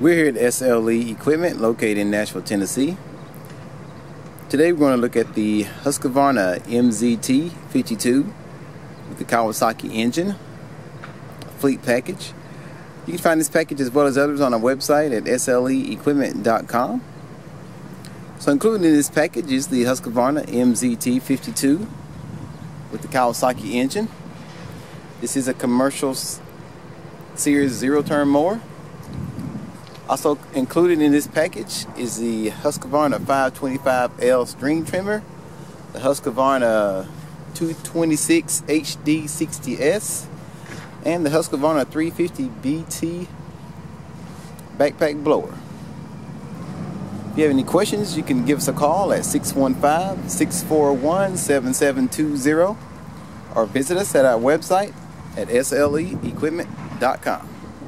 We're here at SLE Equipment located in Nashville, Tennessee. Today we're going to look at the Husqvarna MZT 52 with the Kawasaki engine fleet package. You can find this package as well as others on our website at sleequipment.com. So included in this package is the Husqvarna MZT 52 with the Kawasaki engine. This is a commercial series zero turn mower also included in this package is the Husqvarna 525L string trimmer, the Husqvarna 226 HD60S, and the Husqvarna 350BT backpack blower. If you have any questions, you can give us a call at 615-641-7720 or visit us at our website at sleequipment.com.